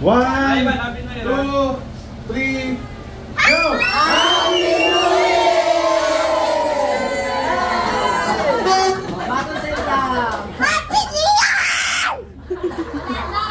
One, two, three, go! Happy New Year!